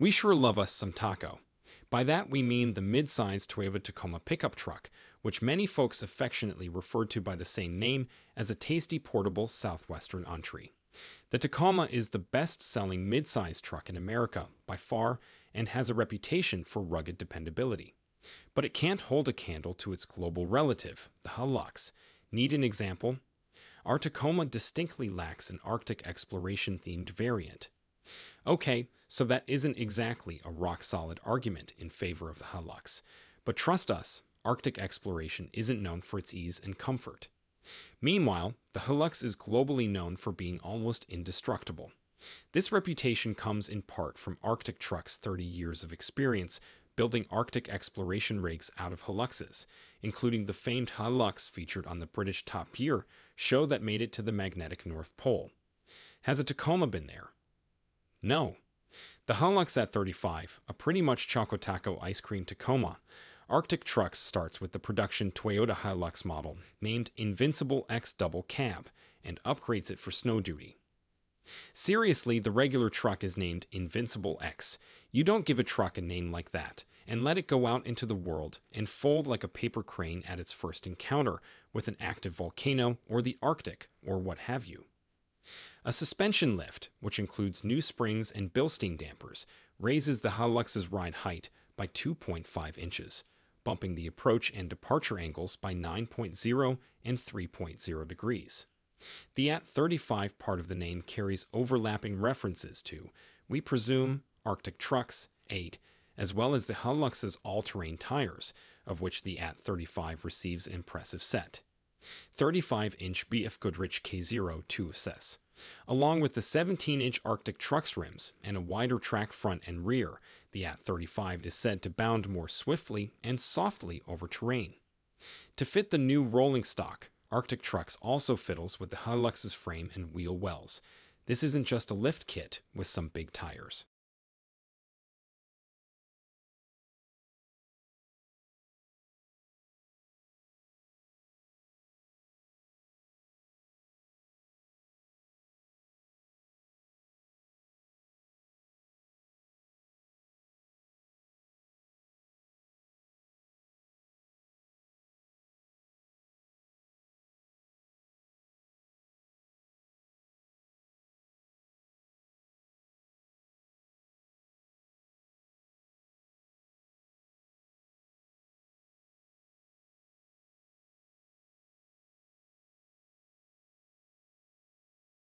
We sure love us some taco. By that we mean the mid-sized Toyota Tacoma pickup truck, which many folks affectionately refer to by the same name as a tasty portable southwestern entree. The Tacoma is the best-selling mid-sized truck in America by far and has a reputation for rugged dependability. But it can't hold a candle to its global relative, the Hilux. Need an example? Our Tacoma distinctly lacks an Arctic exploration themed variant. Okay, so that isn't exactly a rock solid argument in favor of the Hilux. But trust us, Arctic exploration isn't known for its ease and comfort. Meanwhile, the Hilux is globally known for being almost indestructible. This reputation comes in part from Arctic Truck's 30 years of experience building Arctic exploration rigs out of Hiluxes, including the famed Hilux featured on the British Top Gear show that made it to the magnetic North Pole. Has a Tacoma been there? No. The Hilux AT35, a pretty much Choco Taco ice cream Tacoma, Arctic Trucks starts with the production Toyota Hilux model named Invincible X Double Cab and upgrades it for snow duty. Seriously, the regular truck is named Invincible X. You don't give a truck a name like that and let it go out into the world and fold like a paper crane at its first encounter with an active volcano or the Arctic or what have you. A suspension lift, which includes new springs and Bilstein dampers, raises the Hilux's ride height by 2.5 inches, bumping the approach and departure angles by 9.0 and 3.0 degrees. The AT35 part of the name carries overlapping references to, we presume, Arctic trucks, 8, as well as the Hilux's all-terrain tires, of which the AT35 receives an impressive set. 35-inch BF Goodrich KO 2SS, along with the 17-inch Arctic Trucks rims and a wider track front and rear, the AT-35 is said to bound more swiftly and softly over terrain. To fit the new rolling stock, Arctic Trucks also fiddles with the Hilux's frame and wheel wells. This isn't just a lift kit with some big tires.